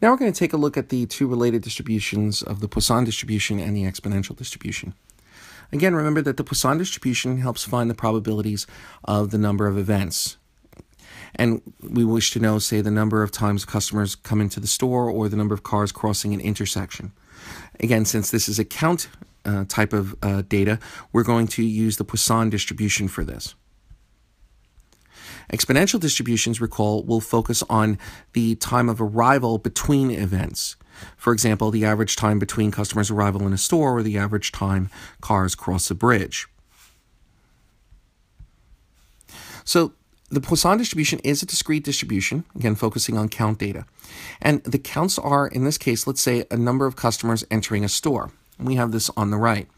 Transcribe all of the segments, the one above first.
Now we're going to take a look at the two related distributions of the Poisson distribution and the exponential distribution. Again, remember that the Poisson distribution helps find the probabilities of the number of events. And we wish to know, say, the number of times customers come into the store or the number of cars crossing an intersection. Again, since this is a count uh, type of uh, data, we're going to use the Poisson distribution for this. Exponential distributions, recall, will focus on the time of arrival between events. For example, the average time between customers' arrival in a store or the average time cars cross a bridge. So the Poisson distribution is a discrete distribution, again, focusing on count data. And the counts are, in this case, let's say a number of customers entering a store. We have this on the right.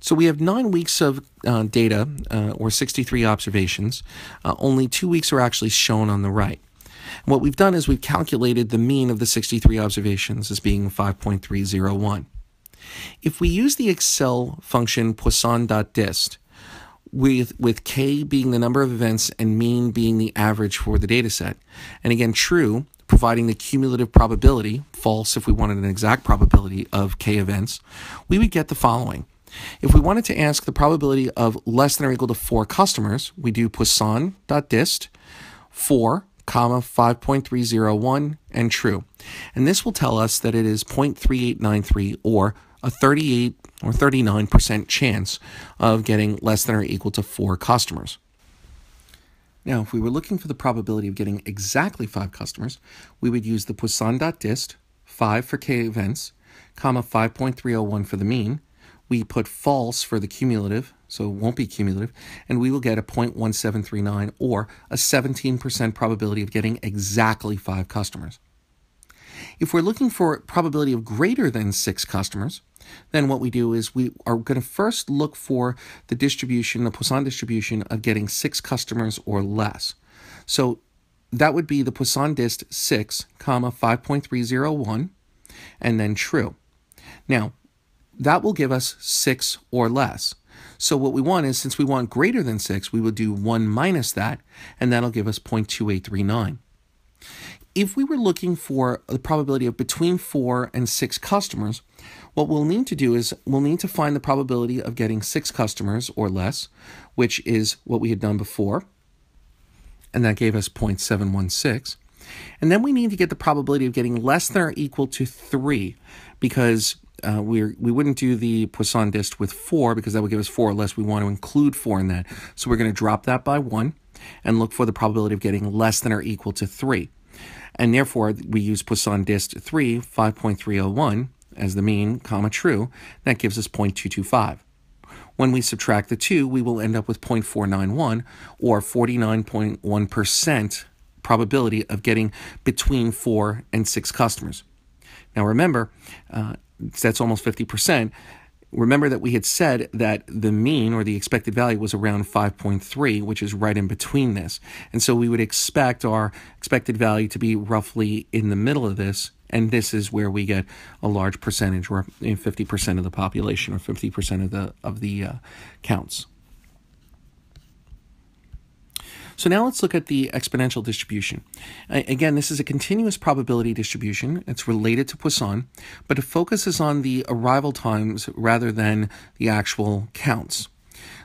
So we have nine weeks of uh, data, uh, or 63 observations. Uh, only two weeks are actually shown on the right. And what we've done is we've calculated the mean of the 63 observations as being 5.301. If we use the Excel function poisson.dist, with, with k being the number of events and mean being the average for the data set, and again, true, providing the cumulative probability, false if we wanted an exact probability of k events, we would get the following. If we wanted to ask the probability of less than or equal to four customers, we do poisson.dist 4, comma 5.301 and true. And this will tell us that it is 0.3893 or a 38 or 39% chance of getting less than or equal to four customers. Now, if we were looking for the probability of getting exactly five customers, we would use the Poisson.dist, 5 for k events, comma 5.301 for the mean, we put false for the cumulative, so it won't be cumulative, and we will get a 0.1739 or a 17% probability of getting exactly five customers. If we're looking for probability of greater than six customers, then what we do is we are going to first look for the distribution, the Poisson distribution of getting six customers or less. So that would be the Poisson dist 6, comma 5.301, and then true. Now, that will give us 6 or less. So what we want is, since we want greater than 6, we will do 1 minus that, and that'll give us 0.2839. If we were looking for the probability of between 4 and 6 customers, what we'll need to do is we'll need to find the probability of getting 6 customers or less, which is what we had done before, and that gave us 0.716. And then we need to get the probability of getting less than or equal to 3 because uh, we we wouldn't do the Poisson dist with 4 because that would give us 4 or less. We want to include 4 in that. So we're going to drop that by 1 and look for the probability of getting less than or equal to 3. And therefore, we use Poisson dist 3, 5.301 as the mean, comma true. That gives us 0.225. When we subtract the 2, we will end up with 0.491 or 49.1% probability of getting between 4 and 6 customers. Now remember, uh, that's almost 50%. Remember that we had said that the mean or the expected value was around 5.3, which is right in between this. And so we would expect our expected value to be roughly in the middle of this. And this is where we get a large percentage, or 50% of the population, or 50% of the of the uh, counts. So now let's look at the exponential distribution. Again, this is a continuous probability distribution. It's related to Poisson, but it focuses on the arrival times rather than the actual counts.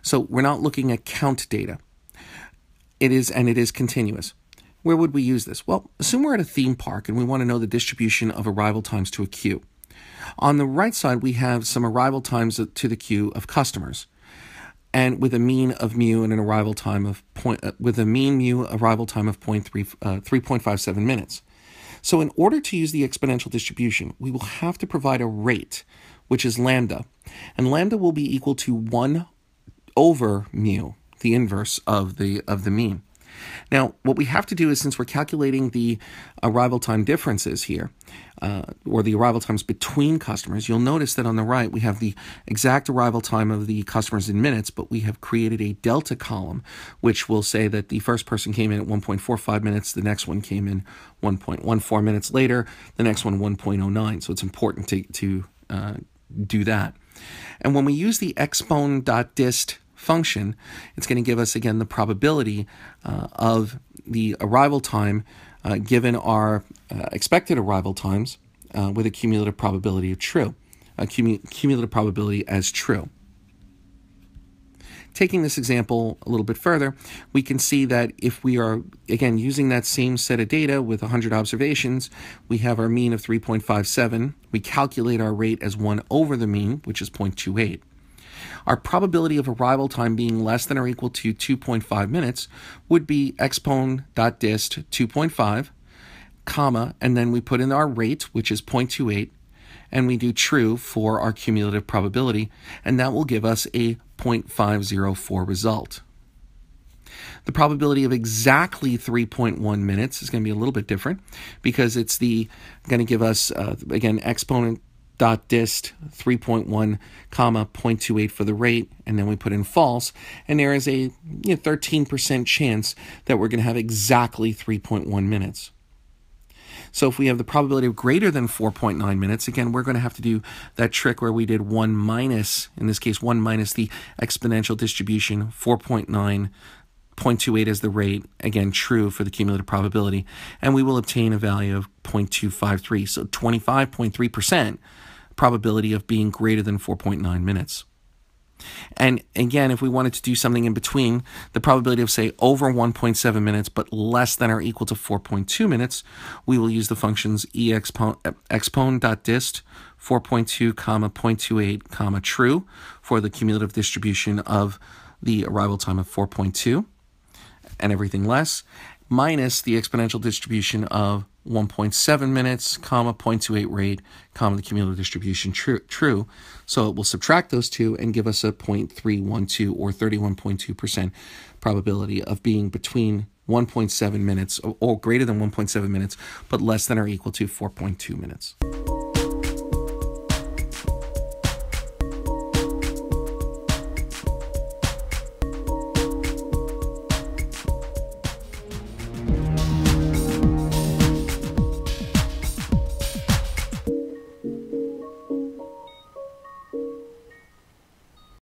So we're not looking at count data. It is, and it is continuous. Where would we use this? Well, assume we're at a theme park and we want to know the distribution of arrival times to a queue. On the right side, we have some arrival times to the queue of customers and with a mean of mu and an arrival time of point uh, with a mean mu arrival time of 0.3, uh, 3.57 minutes. So in order to use the exponential distribution, we will have to provide a rate, which is lambda, and lambda will be equal to 1 over mu, the inverse of the of the mean. Now, what we have to do is since we're calculating the arrival time differences here, uh, or the arrival times between customers, you'll notice that on the right we have the exact arrival time of the customers in minutes, but we have created a delta column, which will say that the first person came in at 1.45 minutes, the next one came in 1.14 minutes later, the next one 1.09. So it's important to, to uh, do that. And when we use the expon.dist function, it's going to give us again the probability uh, of the arrival time uh, given our uh, expected arrival times uh, with a cumulative probability of true, a cumulative probability as true. Taking this example a little bit further, we can see that if we are, again, using that same set of data with 100 observations, we have our mean of 3.57. We calculate our rate as 1 over the mean, which is 0.28. Our probability of arrival time being less than or equal to 2.5 minutes would be expon.dist 2.5, comma, and then we put in our rate, which is 0.28, and we do true for our cumulative probability, and that will give us a 0.504 result. The probability of exactly 3.1 minutes is going to be a little bit different because it's the going to give us uh, again exponent dot dist 3.1 comma 0.28 for the rate and then we put in false and there is a you know, 13% chance that we're going to have exactly 3.1 minutes. So if we have the probability of greater than 4.9 minutes, again, we're going to have to do that trick where we did 1 minus, in this case, 1 minus the exponential distribution, 4.9 0.28 is the rate, again, true for the cumulative probability, and we will obtain a value of 0.253. So 25.3% probability of being greater than 4.9 minutes. And again, if we wanted to do something in between, the probability of, say, over 1.7 minutes but less than or equal to 4.2 minutes, we will use the functions expon.dist 4.2 comma 0.28 comma true for the cumulative distribution of the arrival time of 4.2 and everything less, minus the exponential distribution of 1.7 minutes, comma 0.28 rate, comma the cumulative distribution true, true. So it will subtract those two and give us a 0.312 or 31.2% probability of being between 1.7 minutes or greater than 1.7 minutes, but less than or equal to 4.2 minutes.